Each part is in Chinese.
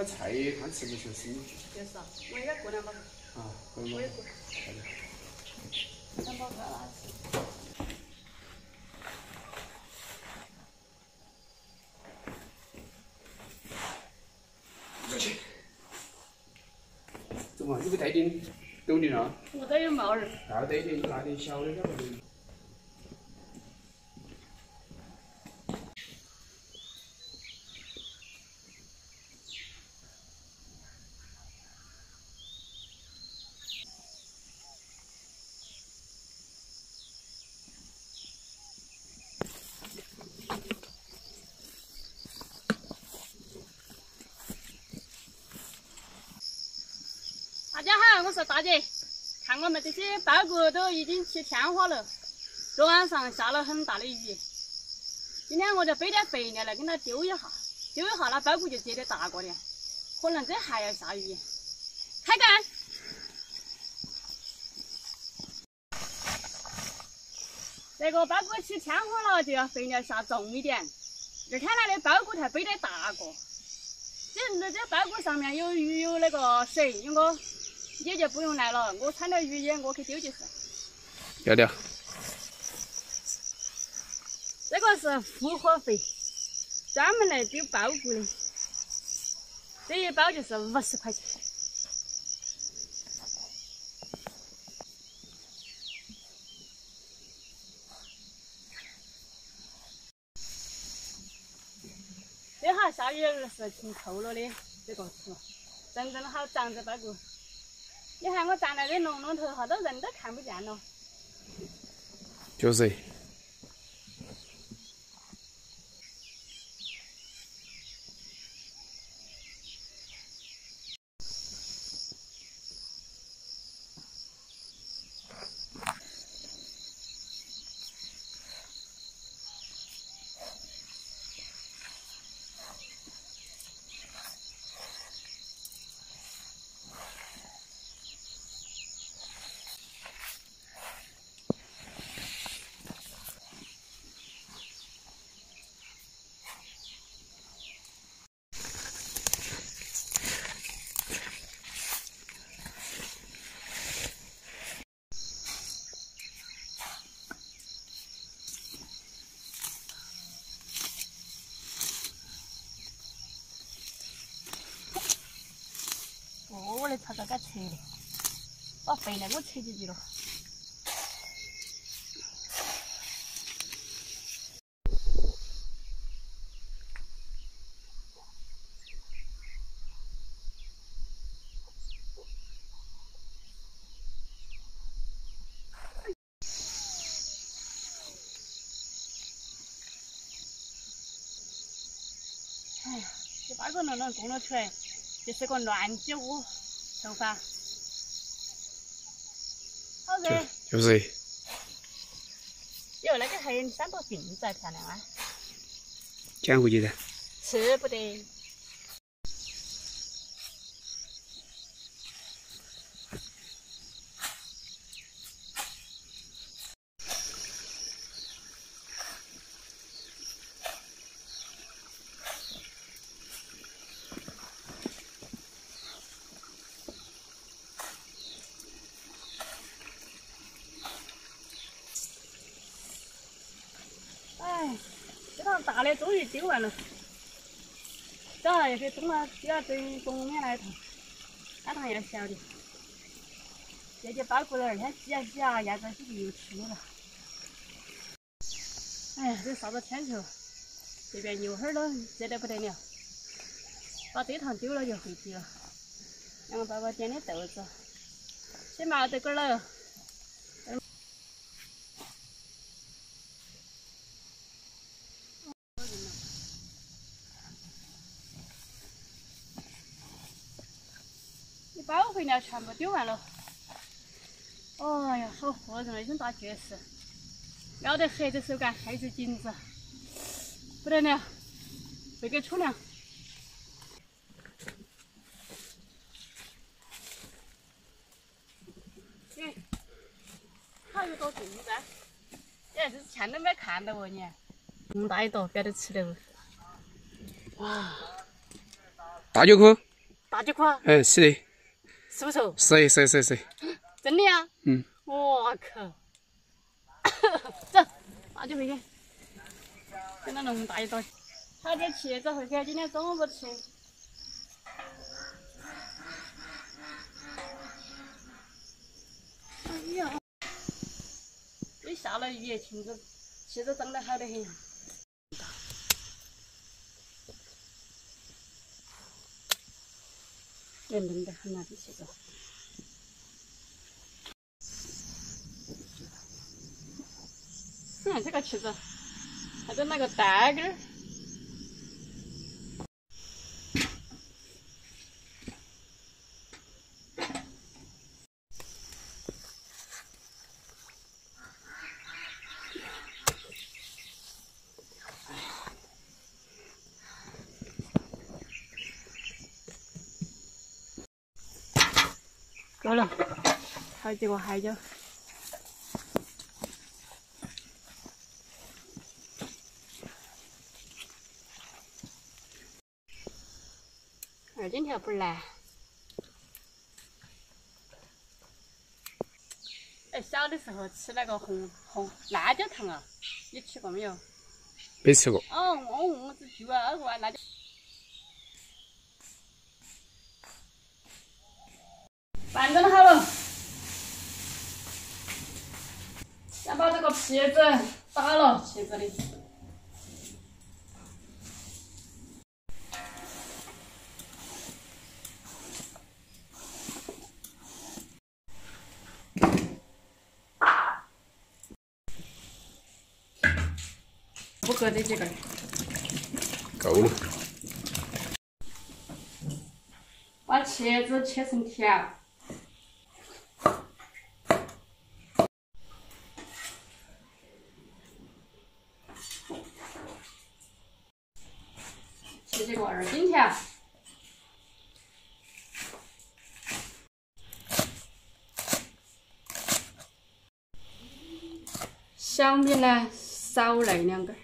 把菜看吃不吃生的。就是啊，我应该过两包。啊，过两包。好的。两包干了。过去。怎么？你不带点斗笠啊？我带点帽儿。要带点，拿点小的，晓得大家好，我是大姐。看我们这些苞谷都已经起天花了，昨晚上下了很大的雨。今天我就背点肥料来给它丢一下，丢一下那苞谷就结得大个点。可能这还要下雨。开干！这个苞谷起天花了，就要肥料下重一点。二天来的苞谷才背得大个。这那这苞谷上面有鱼有那个水，勇哥。你就不用来了，我穿点雨衣，我去丢就是。要得。这个是复合肥，专门来丢苞谷的，这一包就是五十块钱。这哈下雨是挺透了的，这个土，真正好长着包谷。你看我站在这弄弄头，好多人都看不见了。就是。来擦擦，给扯的，把肥料我扯进去了。哎呀，这八个弄弄供了出来，就是个乱鸡窝。头发，好热，就是。哟，那个还有三朵病子，漂亮啊！捡回去的。吃不得。这趟大的终于丢完了，早上又去种了，又要整冬天那一趟，那趟要小的。这些苞谷了，二天洗啊洗啊，压在起就又吃了。哎呀，这啥子天气？这边牛哈都热得不得了。把这趟丢了就回去了。两个爸爸点的豆子，先毛豆干了。包肥料全部丢完了，哎呀，好吓人啊，一种大结石，要得黑的手感，还是紧子，不得了，这个粗粮。嗯，好有多重噻？你还是看都没看到哦你，这么大一朵，不晓得吃得不？哇，大脚壳。大几块？哎，是的，是不是？是是是是，真的呀？嗯。我靠！走，大姐回去，给他弄大一刀。他这茄子回去，今天中午不吃。哎呀！一下了雨，茄子茄子长得好得很。也嫩得很啊，这茄子。嗯，这个茄子，还有那个蛋根儿。够了，还有几个海椒。二荆条不难。哎，小的时候吃那个红红辣椒糖啊，你吃过没有？没吃过。哦，我我只吃过那个辣椒。饭蒸好了，先把这个皮子打了，茄子里。不够这几根。够了。把茄子切成条。切几个二荆条。小米呢，少来两根。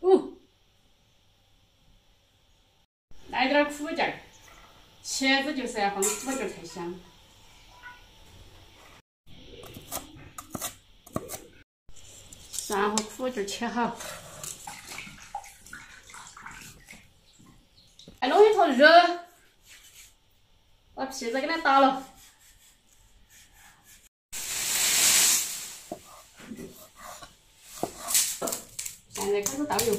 五，来点儿苦劲儿，茄子就是要放苦劲儿才香。就切好，哎弄一坨肉，把皮子给它打了。现在开始倒油，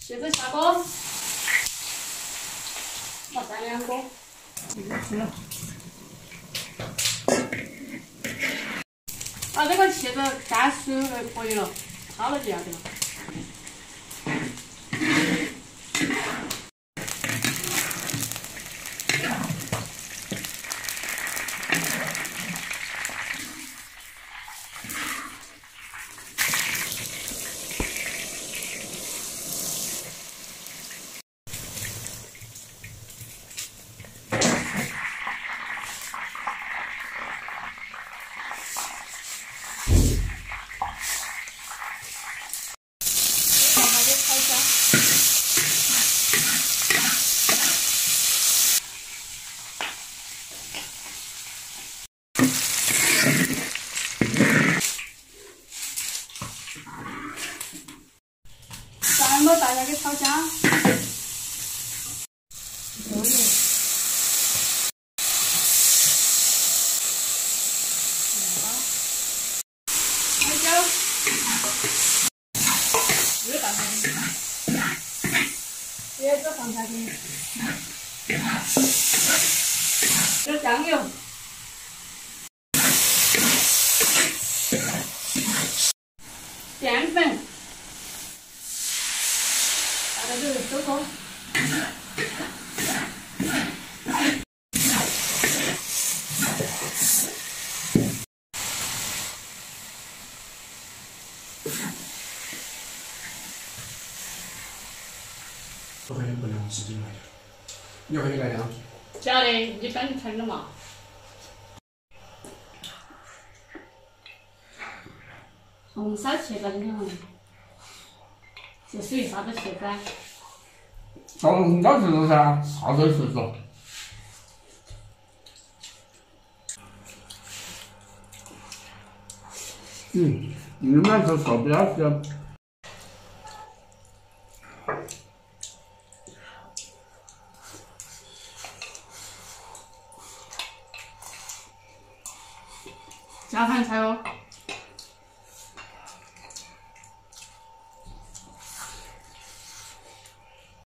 茄子下锅，把蛋两锅，吃了，把这个茄子干熟就可以了，炒了就要得了。把它给炒香。再把大家给炒香。可以。海椒。又倒下去，茄子放下去，这酱油，淀粉，大家都收锅钱不能自己买的，六块钱干粮。晓得，你跟称了嘛？红烧茄子今天晚上，这属于啥子茄子啊？红烧茄子噻，啥子茄子？嗯，你们那时候手比较香。